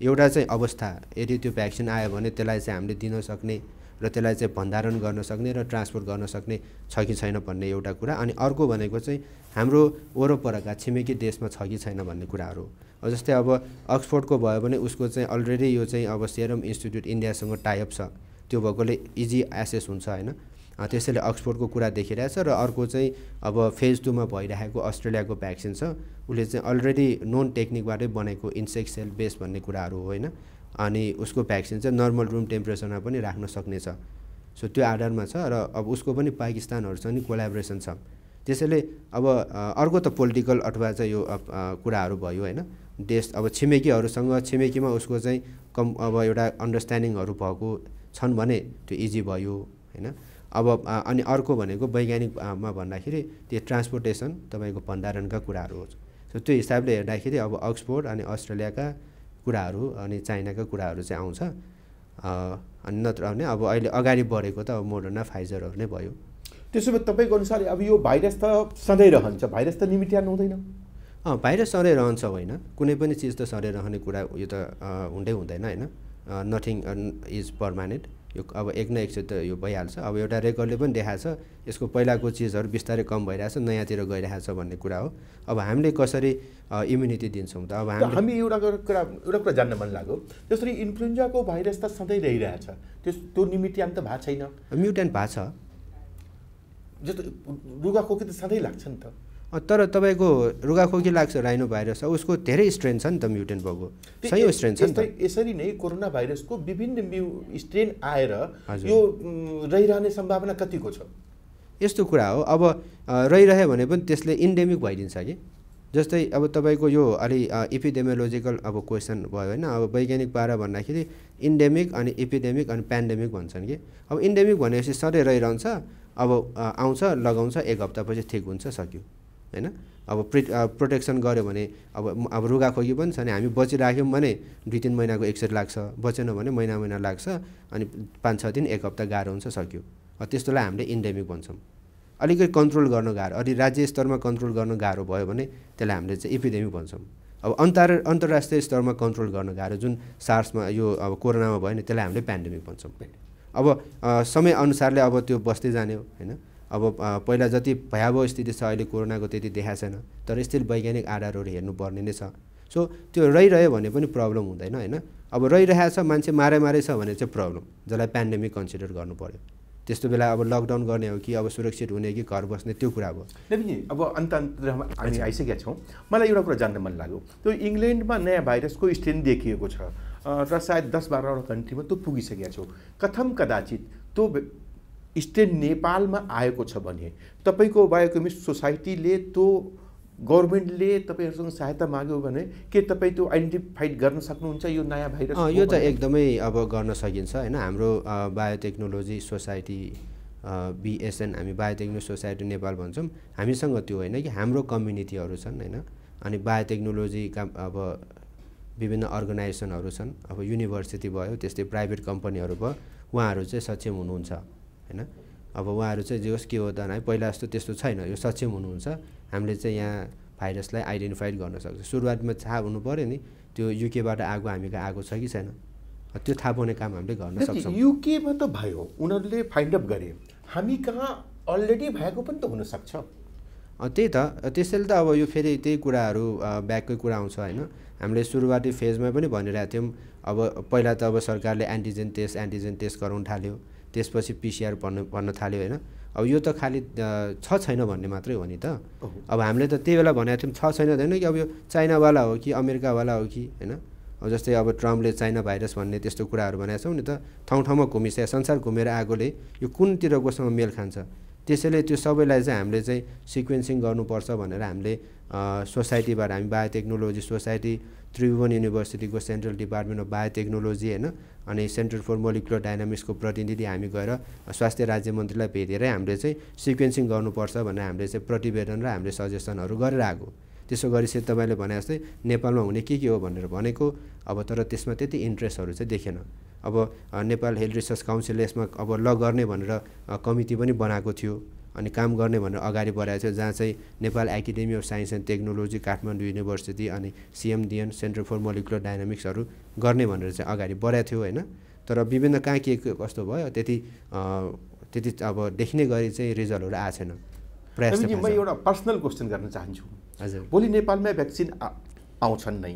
एउटा चाहिँ अवस्था यदि त्यो भ्याक्सिन आयो भने त्यसलाई चाहिँ हामीले दिन सक्ने र त्यसलाई चाहिँ भण्डारण गर्न सक्ने र ट्रान्सपोर्ट गर्न सक्ने छ कि छैन भन्ने एउटा कुरा। अनि अर्को भनेको चाहिँ हाम्रो वरपरका छिमेकी देशमा छ कि छैन भन्ने कुराहरू जस्तै अब अक्सफोर्डको भयो भने उसको चाहिँ अलरेडी यो चाहिँ अब सेरम इन्स्टिट्युट इन्डियासँग टाइअप छ। त्यो भएकोले इजी एसेस हुन्छ होइन। त्यसैले अक्सफोर्डको कुरा देखिरहेछ र अर्को चाहिँ अब फेज टूमा भइरहेको अस्ट्रेलियाको भ्याक्सिन छ। उसले चाहिँ अलरेडी नोन टेक्निकबाटै बनेको इन्सेक्ट सेल बेस भन्ने कुराहरू हो होइन। अनि उसको भ्याक्सिन चाहिँ नर्मल रुम टेम्परेचरमा पनि राख्न सक्ने छ सो त्यो आधारमा छ र अब उसको पनि पाकिस्तानहरूसँग नि कोलाबोरेसन छ। त्यसैले अब अर्को त पोलिटिकल अथवा चाहिँ यो कुराहरू भयो होइन। देश अब छिमेकीहरूसँग छिमेकीमा उसको चाहिँ कम अब एउटा अन्डरस्ट्यान्डिङहरू भएको छन् भने त्यो इजी भयो होइन? अब अनि अर्को भनेको वैज्ञानिकमा भन्दाखेरि त्यो ट्रान्सपोर्टेसन तपाईँको भण्डारणका कुराहरू हो। सो त्यो हिसाबले हेर्दाखेरि अब अक्सफोर्ड अनि अस्ट्रेलियाका कुराहरू अनि चाइनाका कुराहरू चाहिँ आउँछ। अनि नत्र भने अब अहिले अगाडि बढेको त अब मोडर्ना फाइजरहरू नै भयो। त्यसो भए तपाईँको अनुसार अब यो भाइरस त सधैँ रहन्छ भाइरस त निमिट्यान हुँदैन? भाइरस सधैँ रहन्छ होइन। कुनै पनि चिज त सधैँ रहने कुरा यो त हुँदै हुँदैन होइन? नथिङ इज पर्मानेन्ट यो अब एक न एक चाहिँ त यो भइहाल्छ। अब एउटा रेकर्डले पनि देखाएको छ यसको पहिलाको चिजहरू बिस्तारै कम भइरहेछ नयाँतिर गइरहेछ भन्ने कुरा हो। अब हामीले कसरी इम्युनिटी दिन्छौँ त? अब त हामीले हामी एउटा कुरा एउटा कुरा जान्न मन लाग्यो। जसरी इन्फ्लुएन्जाको भाइरस त सधैँ रहिरहेछ। त्यस त्यो निमिट्यान त भएको छैन। म्युटेन्ट भएको छ। जस्तो रुगाखोकी त सधैँ लाग्छ नि त। तर तपाईँको रुगाखोकी लाग्छ राइनो भाइरस उसको धेरै स्ट्रेन छ नि त म्युटेन्ट भएको। सही स्ट्रेन छ नि त। यसरी नै कोरोना भाइरसको विभिन्न म्यु स्ट्रेन आएर। यो रहिरहने सम्भावना कतिको छ? यस्तो कुरा हो। अब रहिरह्यो भने पनि त्यसले इन्डेमिक भइदिन्छ कि? जस्तै अब तपाईँको यो अलि इपिडेमियोलोजिकल अब क्वेसन भयो होइन अब वैज्ञानिक पारा भन्दाखेरि इन्डेमिक अनि इपिडेमिक अनि पेन्डेमिक भन्छन् कि? अब इन्डेमिक भनेपछि सधैँ रहिरहन्छ अब आउँछ लगाउँछ एक हप्तापछि ठिक हुन्छ सक्यो। होइन? अब प्रि प्रोटेक्सन गऱ्यो भने अब अब रुगाखोकी पनि छ भने हामी बचिराख्यौँ भने दुई तिन महिनाको एकचोटि लाग्छ बचेन भने महिना महिना लाग्छ अनि पाँच छ दिन एक हप्ता गाह्रो हुन्छ सक्यो। त्यस्तोलाई हामीले इन्डेमिक भन्छौँ। अलिकति कन्ट्रोल गर्न गाह्रो अलि राज्य स्तरमा कन्ट्रोल गर्न गाह्रो भयो भने त्यसलाई हामीले चाहिँ इपिडेमिक भन्छौँ। अब अन्तर अन्तर्राष्ट्रिय स्तरमा कन्ट्रोल गर्न गाह्रो जुन सार्समा यो अब कोरोनामा भयो नि त्यसलाई हामीले पेन्डेमिक भन्छौँ। अब समयअनुसारले अब त्यो बस्दै जाने हो होइन? अब पहिला जति भयावह स्थिति छ अहिले कोरोनाको त्यति देखाएको छैन तर स्टिल वैज्ञानिक आधारहरू हेर्नुपर्ने नै छ। सो त्यो रहिरह्यो भने पनि प्रब्लम हुँदैन होइन? अब रहिरहेको छ मान्छे मारे मारै छ भने चाहिँ प्रब्लम जसलाई पेन्डेमिक कन्सिडर गर्नु पऱ्यो त्यस्तो बेला अब लकडाउन गर्ने हो कि अब सुरक्षित हुने कि घर बस्ने त्यो कुरा भयो। नवीनजी अब अन्त हामी आइसकेका छौँ। मलाई एउटा कुरा जान्न मन लाग्यो। त्यो इङ्ल्यान्डमा नयाँ भाइरसको स्ट्रेन देखिएको छ। र सायद दस बाह्रवटा कन्ट्रीमा त्यो पुगिसकेका छौँ। कथम कदाचित त्यो स्ट्रेन नेपालमा आएको छ भने तपाईँको बायोकेमिस्ट सोसाइटीले त्यो गभर्मेन्टले तपाईँहरूसँग सहायता माग्यो भने के तपाईँ त्यो आइडेन्टिफाइड गर्न सक्नुहुन्छ यो नयाँ भाइरस यो त एकदमै अब गर्न सकिन्छ होइन? हाम्रो बायोटेक्नोलोजी सोसाइटी बिएसएन हामी बायोटेक्नोलोजी सोसाइटी नेपाल भन्छौँ। हामीसँग त्यो होइन कि हाम्रो कम्युनिटीहरू छन् होइन? अनि बायोटेक्नोलोजीका अब विभिन्न अर्गनाइजेसनहरू छन्। अब युनिभर्सिटी भयो त्यस्तै प्राइभेट कम्पनीहरू भयो उहाँहरू चाहिँ सक्षम हुनुहुन्छ। होइन? अब उहाँहरू चाहिँ जे होस् के हो त भने पहिला जस्तो त्यस्तो छैन यो सक्षम हुनुहुन्छ। हामीले चाहिँ यहाँ भाइरसलाई आइडेन्टिफाइड गर्न सक्छ। सुरुवातमा थाहा हुनु पऱ्यो नि त्यो युकेबाट आएको हामी कहाँ आएको छ कि छैन? त्यो थाहा पाउने काम हामीले गर्न सक्छौँ। युकेमा त भयो उनीहरूले फाइन्ड अप गरे। हामी कहाँ अलरेडी भएको पनि त हुनसक्छ। त्यही त। त्यसैले त अब यो फेरि त्यही कुराहरू ब्याककै कुरा आउँछ होइन। हामीले सुरुवाती फेजमा पनि भनिरहेको थियौँ। अब पहिला त अब सरकारले एन्टिजेन टेस्ट एन्टिजेन टेस्ट गराउन थाल्यो। त्यसपछि पिसिआर भन्न भन्न थाल्यो होइन। अब यो त खालि छ छैन भन्ने मात्रै हो नि त। अब हामीले त त्यही बेला भनेको थियौँ छ छैन होइन कि अब यो चाइनावाला हो कि अमेरिकावाला हो कि होइन? अब जस्तै अब ट्रम्पले चाइना भाइरस भन्ने त्यस्तो कुराहरू भनेको छौँ नि त ठाउँ ठाउँमा घुमिसक्यो संसार घुमेर आएकोले यो कुनतिरकोसँग मेल खान्छ? त्यसैले त्यो सबैलाई चाहिँ हामीले चाहिँ सिक्वेन्सिङ गर्नुपर्छ भनेर हामीले सोसाइटीबाट हामी बायोटेक्नोलोजी सोसाइटी त्रिभुवन युनिभर्सिटीको सेन्ट्रल डिपार्टमेन्ट अफ बायोटेक्नोलोजी होइन अनि सेन्टर फर मोलिकुलर डाइनामिक्सको प्रतिनिधि हामी गएर स्वास्थ्य राज्य मन्त्रीलाई भेटेरै हामीले चाहिँ सिक्वेन्सिङ गर्नुपर्छ भनेर हामीले चाहिँ प्रतिवेदन र हामीले सजेसनहरू गरेर आएको त्यसो गरेपछि तपाईँले भने जस्तै नेपालमा हुने के के हो भनेर भनेको अब तर त्यसमा त्यति इन्ट्रेस्टहरू चाहिँ देखेन। अब नेपाल हेल्थ रिसर्च काउन्सिलले यसमा अब ल गर्ने भनेर कमिटी पनि बनाएको थियो अनि काम गर्ने भनेर अगाडि बढाएको थियो जहाँ चाहिँ Nepal academy of science and technology Kathmandu university अनि सिएमडिएन सेन्टर फर मोलिकुलर डाइनामिक्सहरू गर्ने भनेर चाहिँ अगाडि बढाएको थियो होइन? तर विभिन्न कहाँ के कस्तो भयो त्यति त्यति अब देख्ने गरी चाहिँ रिजल्टहरू आएको छैन। प्रयास म। एउटा पर्सनल क्वेसन गर्न चाहन्छु। हजुर। भोलि नेपालमा भ्याक्सिन आउँछन् नै।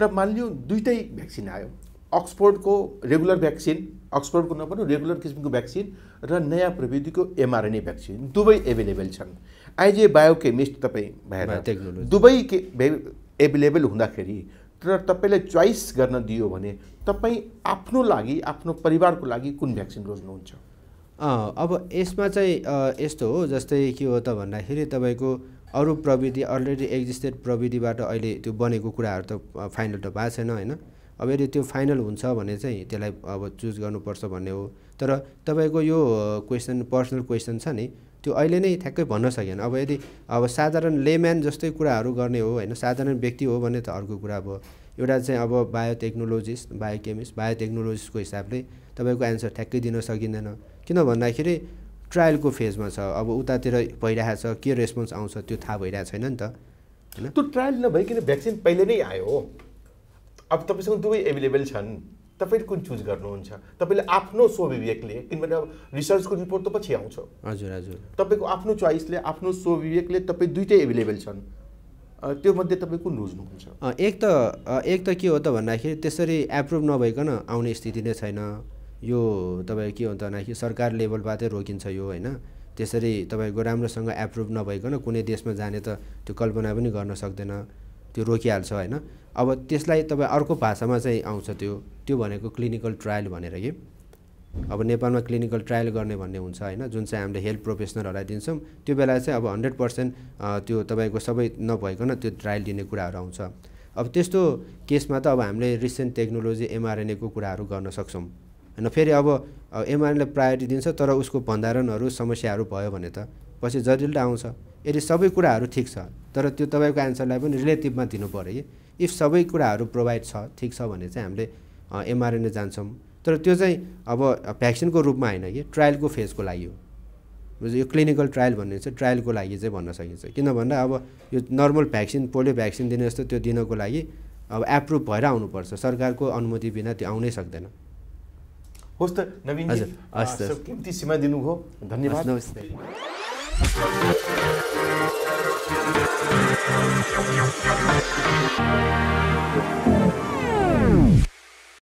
र मानिलियो दुइटै भ्याक्सिन आयो। अक्सफोर्डको रेगुलर भ्याक्सिन अक्सफोर्डको नभनौँ रेगुलर किसिमको भ्याक्सिन र नयाँ प्रविधिको एमआरएनए भ्याक्सिन दुवै एभाइलेबल छन्। एज ए बायोकेमिस्ट तपाईँ भएर। दुवै के एभाइलेबल हुँदाखेरि र तपाईँलाई चोइस गर्न दियो भने तपाईँ आफ्नो लागि आफ्नो परिवारको लागि कुन भ्याक्सिन रोज्नुहुन्छ? अब यसमा चाहिँ यस्तो हो जस्तै के हो त भन्दाखेरि तपाईँको अरू प्रविधि अलरेडी एक्जिस्टेड प्रविधिबाट अहिले त्यो बनेको कुराहरू त फाइनल त भएको छैन होइन? अब यदि त्यो फाइनल हुन्छ भने चाहिँ त्यसलाई अब चुज गर्नुपर्छ भन्ने हो। तर तपाईँको यो क्वेसन पर्सनल क्वेसन छ नि त्यो अहिले नै ठ्याक्कै भन्न सकेन। अब यदि अब साधारण लेम्यान जस्तै कुराहरू गर्ने हो होइन साधारण व्यक्ति हो भने त अर्को कुरा अब एउटा चाहिँ अब बायोटेक्नोलोजिस्ट बायोकेमिस्ट बायोटेक्नोलोजिस्टको हिसाबले तपाईँको एन्सर ठ्याक्कै दिन सकिँदैन। किन भन्दाखेरि ट्रायलको फेजमा छ अब उतातिर भइरहेको छ के रेस्पोन्स आउँछ त्यो थाहा भइरहेको छैन नि त होइन? त्यो ट्रायल नभइकन भ्याक्सिन पहिले नै आयो हो। अब तपाईँसँग दुवै एभाइलेबल छन्। तपाईँ कुन चुज गर्नुहुन्छ? तपाईँले आफ्नो स्वविवेकले किनभने अब रिसर्चको रिपोर्ट त पछि आउँछ। हजुर हजुर। तपाईँको आफ्नो चोइसले आफ्नो स्वविवेकले तपाईँ दुइटै एभाइलेबल छन्। त्योमध्ये तपाईँ कुन रोज्नुहुन्छ एक त एक त के हो त भन्दाखेरि त्यसरी एप्रुभ नभइकन आउने स्थिति नै छैन। यो तपाईँ के हो त भन्दाखेरि सरकार लेभलबाटै रोकिन्छ यो होइन? त्यसरी तपाईँको राम्रोसँग एप्रुभ नभइकन कुनै देशमा जाने त त्यो कल्पना पनि गर्न सक्दैन। त्यो रोकिहाल्छ होइन। अब त्यसलाई तपाईँ अर्को भाषामा चाहिँ आउँछ त्यो त्यो भनेको क्लिनिकल ट्रायल भनेर कि। अब नेपालमा क्लिनिकल ट्रायल गर्ने भन्ने हुन्छ होइन जुन चाहिँ हामीले हेल्थ प्रोफेसनलहरूलाई दिन्छौँ त्यो बेला चाहिँ अब हन्ड्रेड पर्सेन्ट त्यो तपाईँको सबै नभइकन त्यो ट्रायल दिने कुराहरू आउँछ। अब त्यस्तो केसमा त अब हामीले रिसेन्ट टेक्नोलोजी एमआरएनएको कुराहरू गर्न सक्छौँ। होइन फेरि अब एमआरएनलाई प्रायोरिटी दिन्छ तर उसको भण्डारणहरू समस्याहरू भयो भने त पछि जटिलता आउँछ। यदि सबै कुराहरू ठिक छ तर त्यो तपाईँको एन्सरलाई पनि रिलेटिभमा दिनु पऱ्यो। कि इफ सबै कुराहरू प्रोभाइड छ ठिक छ भने चाहिँ हामीले एमआरएनए जान्छौँ। तर त्यो चाहिँ अब भ्याक्सिनको रूपमा होइन कि ट्रायलको फेजको लागि हो। यो क्लिनिकल ट्रायल भन्ने चाहिँ ट्रायलको लागि चाहिँ भन्न सकिन्छ। किन भन्दा अब यो नर्मल भ्याक्सिन पोलियो भ्याक्सिन दिने जस्तो त्यो दिनको लागि अब एप्रुभ भएर आउनुपर्छ। सरकारको अनुमति बिना त्यो आउनै सक्दैन। होस् त नवीनजी। हजुर, हस् किम्ती सीमा दिनुभयो। धन्यवाद। नमस्ते। Thank you.